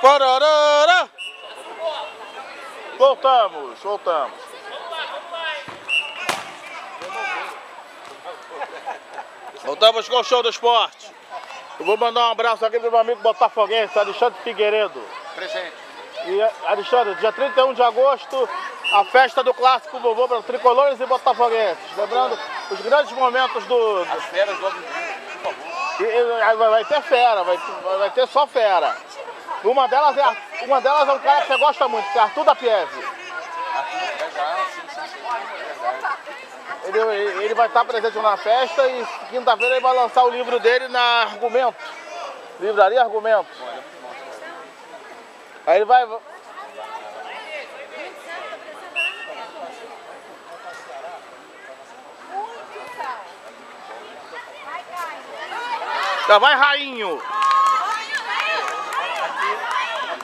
Pararara! Voltamos, voltamos. Voltamos com o show do esporte. Eu vou mandar um abraço aqui pro meu amigo botafoguense, Alexandre Figueiredo. Presente. E, Alexandre, dia 31 de agosto, a festa do clássico vovô para tricolores e botafoguenses. Lembrando os grandes momentos do. As feras do. E, e, vai, vai ter fera, vai, vai ter só fera. Uma delas é, uma delas é um cara que você gosta muito, que é Arthur da Pieve. Ele, ele vai estar presente na festa e quinta-feira ele vai lançar o livro dele na Argumento. Livraria Argumento. Aí ele vai. Já vai, rainho!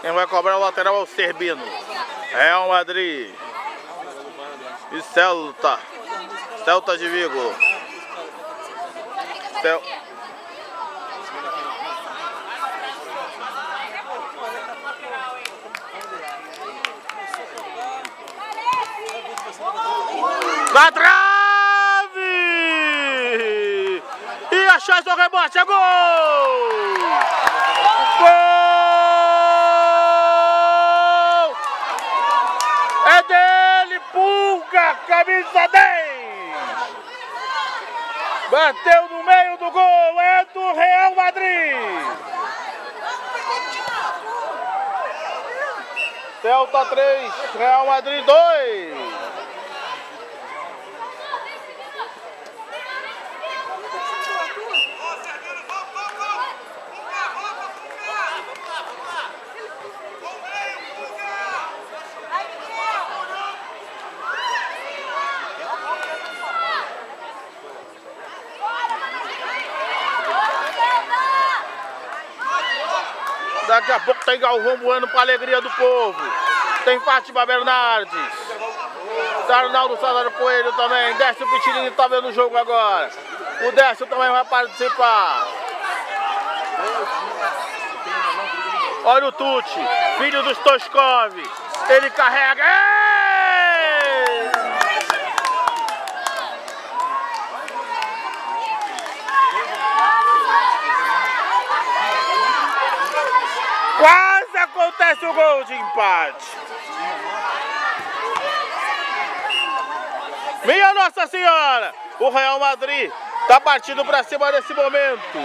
Quem vai cobrar o lateral é o Serbino. Real Madrid. E Celta. Celta de Vigo. Cel... Na trave! E a chance do rebote é gol! Gol! É dele, Pulga, camisa 10! Bateu no meio do gol, é do Real Madrid! Celta 3, Real Madrid 2! Daqui a pouco tem Galvão voando para alegria do povo. Tem Fátima Bernardes. Arnaldo César Coelho também. Décio Pitilini está vendo o jogo agora. O Décio também vai participar. Olha o Tuti, filho dos Toskov. Ele carrega. Acontece o gol de empate. Minha Nossa Senhora! O Real Madrid está partindo para cima nesse momento.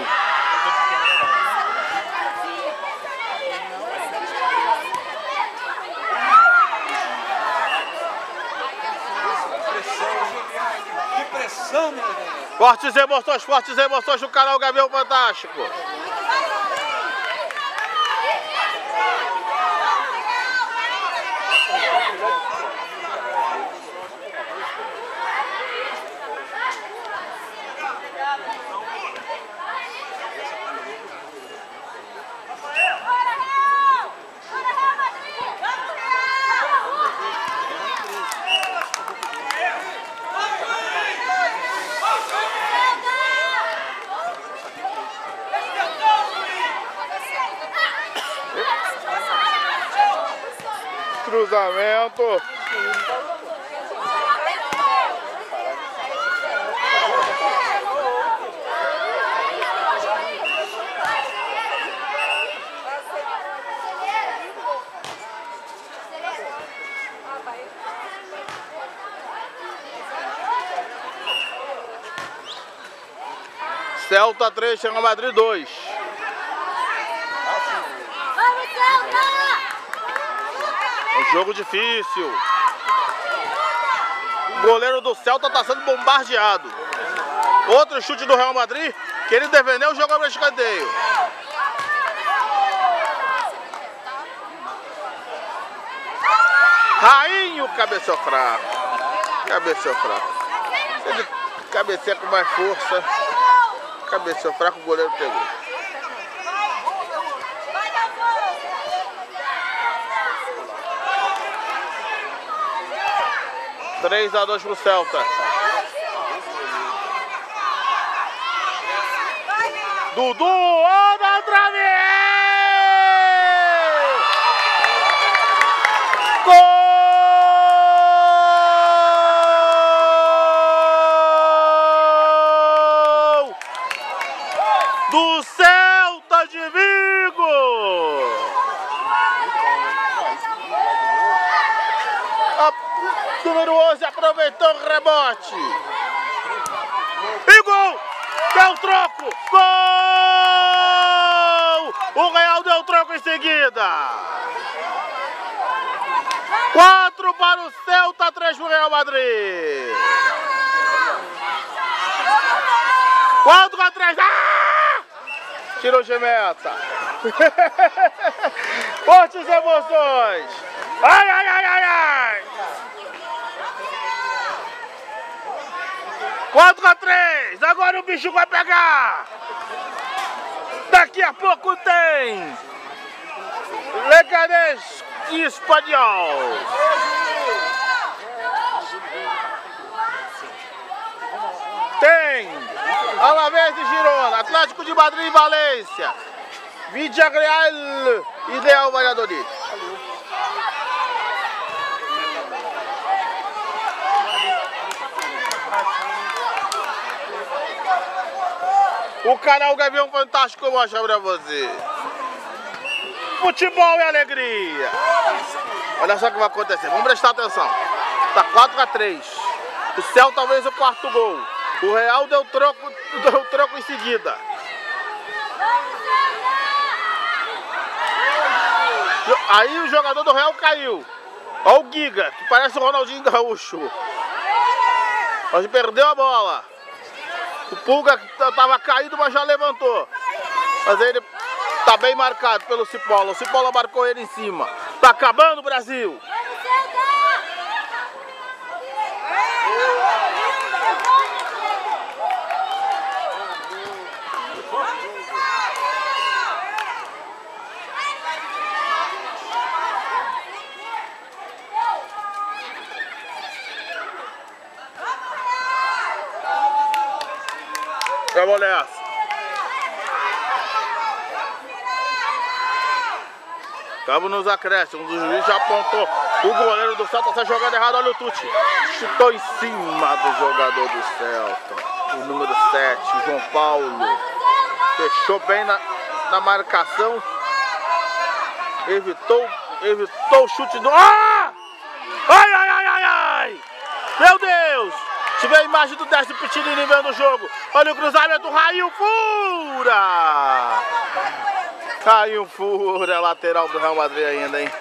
Fortes emoções, fortes emoções do canal Gavião Fantástico. cruzamento. Celta 3, Chega Madrid 2. Vamos, Celta! Jogo difícil. O goleiro do Celta está sendo bombardeado. Outro chute do Real Madrid, que ele defendeu o jogo para escanteio. Rainho cabeceou fraco. Cabeceou fraco. Ele cabeceia com mais força, cabeceou fraco, o goleiro pegou. Vai dar gol! 3 a 2 pro Celta. Dudu, anda outra vez! Gol! Do Celta de Vigo! A número 11 aproveitou o rebote. E gol! Deu troco! Gol! O Real deu troco em seguida. 4 para o Celta, 3 para o Real Madrid. 4 a 3. Ah! Tirou de meta. Fortes emoções. Ai, ai, ai, ai, ai. 4 a 3. Agora o bicho vai pegar. Daqui a pouco tem. Leganés e Espanhol. Tem Alavés e Girona, Atlético de Madrid e Valência, Villarreal e Real Valladolid. O canal Gavião Fantástico mostra pra você. Futebol e alegria. Olha só o que vai acontecer. Vamos prestar atenção. Tá 4 a 3. O Céu talvez o quarto gol. O Real deu troco, deu troco em seguida. Aí o jogador do Real caiu. Olha o Giga, que parece o Ronaldinho Gaúcho. Mas perdeu a bola. O Pulga estava caído, mas já levantou. Mas ele tá bem marcado pelo Cipolla. O Cipolla marcou ele em cima. Tá acabando o Brasil. Vamos, nessa. Nos acréscimos. O juiz já apontou. O goleiro do Celta está jogando errado. Olha o Tuti. Chutou em cima do jogador do Celta. O número 7, João Paulo. Fechou bem na, na marcação. Evitou, evitou o chute do. Ah! Ai, ai, ai, ai, ai! Meu Deus! Tive a imagem do Décio Pitinini vendo o jogo. Olha o cruzamento, Raio Fura! Raio Fura, lateral do Real Madrid ainda, hein?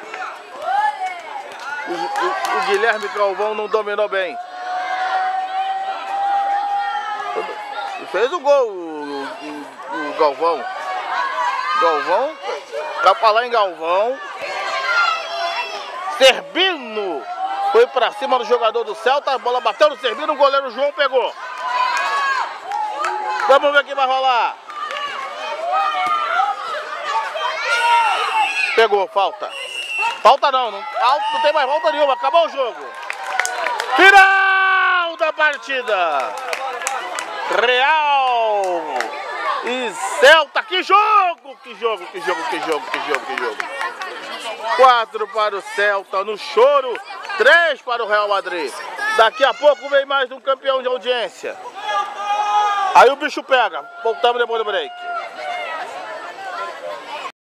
O, o- o Guilherme Galvão não dominou bem. Fez o gol, o, o- o Galvão. Galvão, pra falar em Galvão. Serbino foi pra cima do jogador do Celta, a bola bateu no Serbino, o goleiro João pegou. Vamos ver o que vai rolar. Pegou, falta. Falta não, não, não tem mais volta nenhuma, acabou o jogo. Final da partida. Real e Celta, que jogo, que jogo, que jogo, que jogo, que jogo, que jogo. 4 para o Celta no choro, 3 para o Real Madrid. Daqui a pouco vem mais um campeão de audiência. Aí o bicho pega. Voltamos depois do break.